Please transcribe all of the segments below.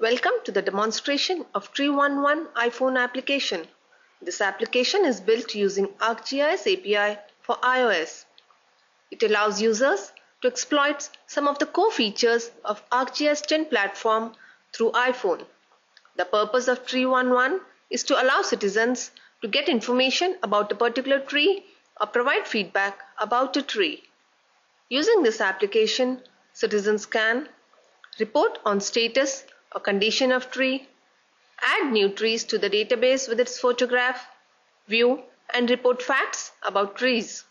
Welcome to the demonstration of Tree11 iPhone application. This application is built using ArcGIS API for iOS. It allows users to exploit some of the core features of ArcGIS 10 platform through iPhone. The purpose of Tree11 is to allow citizens to get information about a particular tree or provide feedback about a tree. Using this application, citizens can report on status or condition of tree, add new trees to the database with its photograph, view and report facts about trees.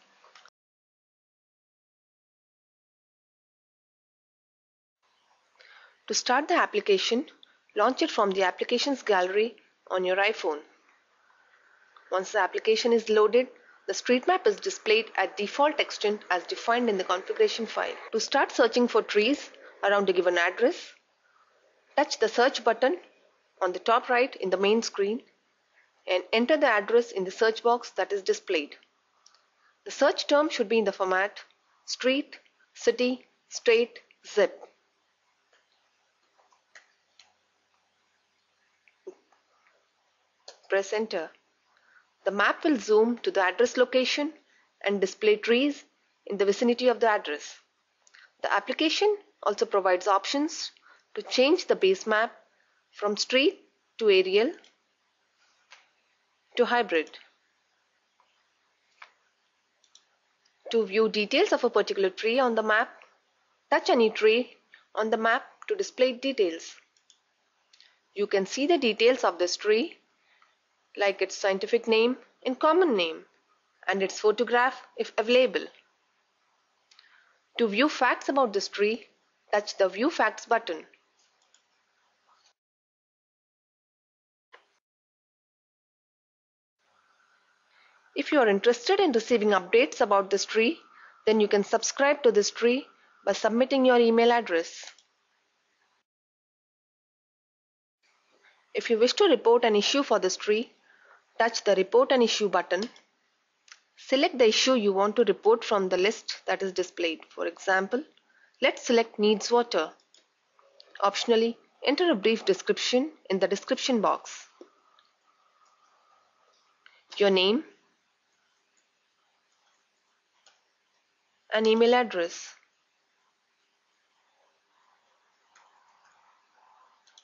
To start the application, launch it from the Applications Gallery on your iPhone. Once the application is loaded, the street map is displayed at default extent as defined in the configuration file. To start searching for trees around a given address, touch the search button on the top right in the main screen and enter the address in the search box that is displayed. The search term should be in the format street, city, state, zip. Press enter. The map will zoom to the address location and display trees in the vicinity of the address. The application also provides options to change the base map from street to aerial to hybrid. To view details of a particular tree on the map, touch any tree on the map to display details. You can see the details of this tree like its scientific name and common name and its photograph if available. To view facts about this tree, touch the View Facts button. If you are interested in receiving updates about this tree, then you can subscribe to this tree by submitting your email address. If you wish to report an issue for this tree, touch the Report an Issue button. Select the issue you want to report from the list that is displayed. For example, let's select needs water. Optionally, enter a brief description in the description box. Your name, an email address.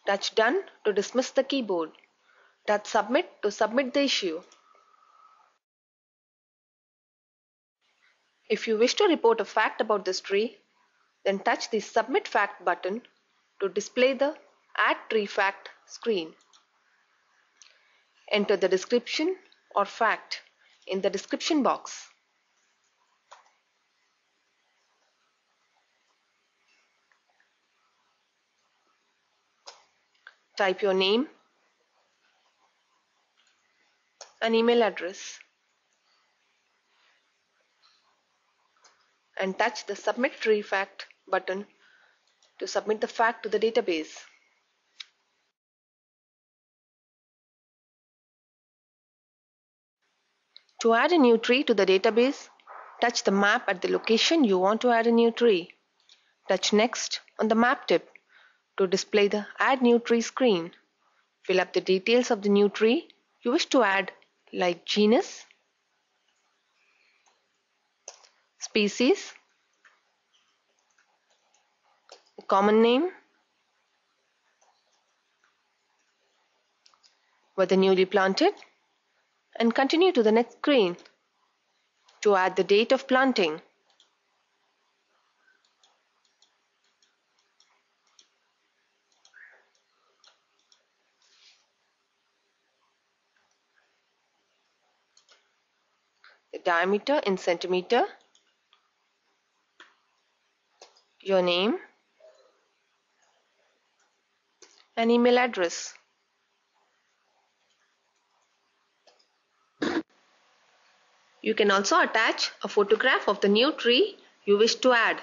Touch Done to dismiss the keyboard. Touch Submit to submit the issue. If you wish to report a fact about this tree, then touch the Submit Fact button to display the Add Tree Fact screen. Enter the description or fact in the description box. Type your name an email address and touch the Submit Tree Fact button to submit the fact to the database. To add a new tree to the database, touch the map at the location you want to add a new tree. Touch Next on the map tip to display the Add New Tree screen. Fill up the details of the new tree you wish to add like genus, species, common name, whether newly planted, and continue to the next screen to add the date of planting. Diameter in centimeter, your name, and email address. You can also attach a photograph of the new tree you wish to add.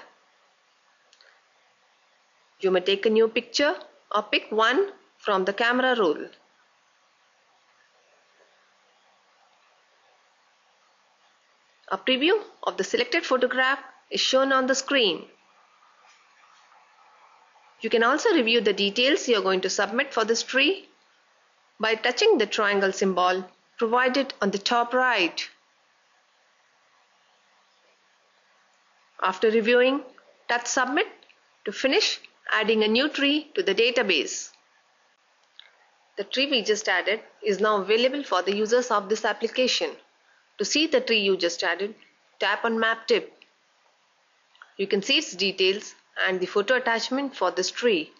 You may take a new picture or pick one from the camera roll. A preview of the selected photograph is shown on the screen. You can also review the details you are going to submit for this tree by touching the triangle symbol provided on the top right. After reviewing, touch Submit to finish adding a new tree to the database. The tree we just added is now available for the users of this application. To see the tree you just added, tap on Map tip. You can see its details and the photo attachment for this tree.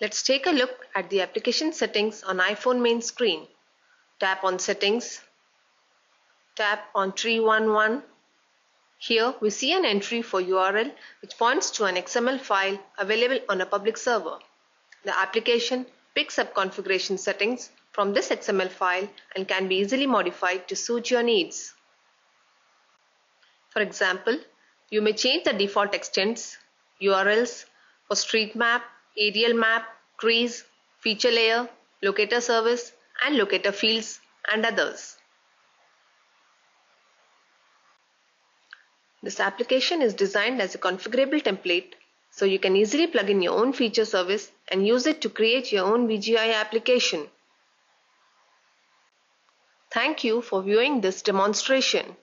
Let's take a look at the application settings on iPhone main screen. Tap on Settings. Tap on Tree11. Here we see an entry for URL which points to an XML file available on a public server. The application picks up configuration settings from this XML file and can be easily modified to suit your needs. For example, you may change the default extents, URLs for street map, aerial map, trees, feature layer, locator service and locator fields and others. This application is designed as a configurable template so you can easily plug in your own feature service and use it to create your own VGI application. Thank you for viewing this demonstration.